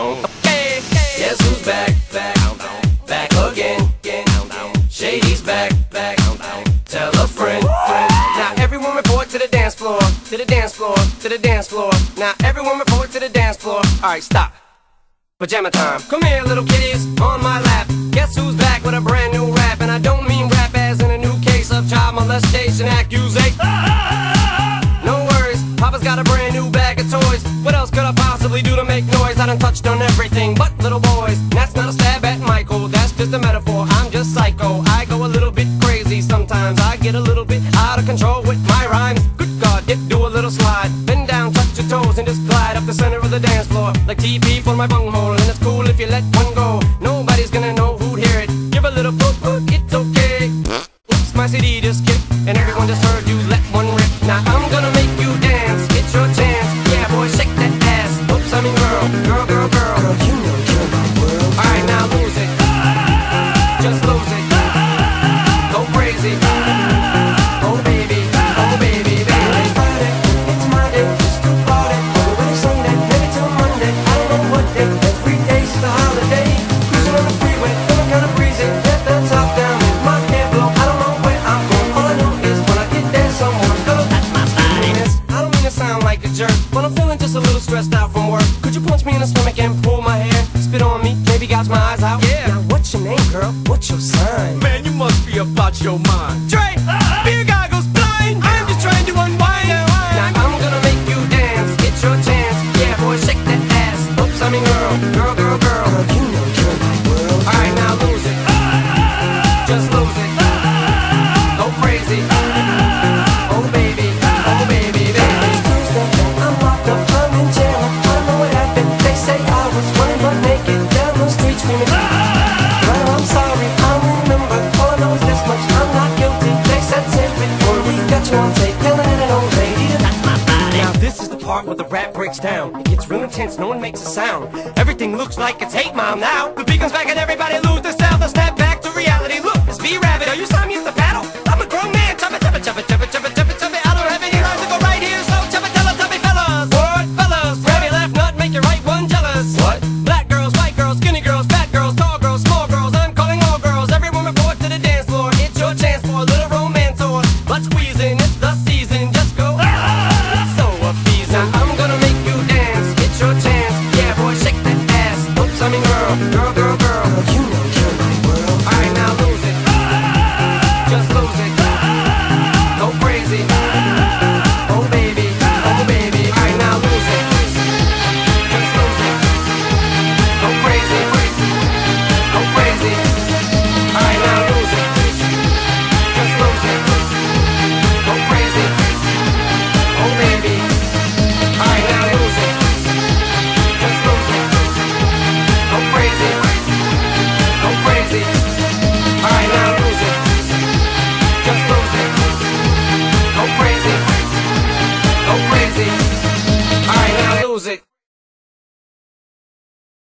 Okay, guess who's back? Back, back again. Shady's back, back. Tell a friend, friend. Now everyone report to the dance floor, to the dance floor, to the dance floor. Now everyone report to the dance floor. All right, stop. Pajama time. Come here, little kitties, on my lap. Guess who's back with a brand new rap? And I don't mean rap as in a new case of child molestation accusation. Done touched on everything but little boys. That's not a stab at Michael, that's just a metaphor. I'm just psycho. I go a little bit crazy sometimes. I get a little bit out of control with my rhymes. Good God, dip, do a little slide. Bend down, touch your toes, and just glide up the center of the dance floor. Like TP for my bunghole, and it's cool if you let one go. Nobody's gonna know who'd hear it. Give a little poke, it's okay. Oops, my CD just skipped, and everyone just heard jerk, but I'm feeling just a little stressed out from work. Could you punch me in the stomach and pull my hair? Spit on me, maybe gouge my eyes out. Yeah. Now what's your name, girl? What's your sign? Man, you must be about your mind. Dre, beer goggles blind. I'm just trying to unwind. Now I'm gonna make you dance. It's your chance. Yeah, boy, shake that ass. Oops, I mean girl, girl, girl, girl. Girl, you know part where the rap breaks down. It gets real intense, no one makes a sound. Everything looks like it's 8 Mile now. The beat comes back and everybody Girl, girl, girl.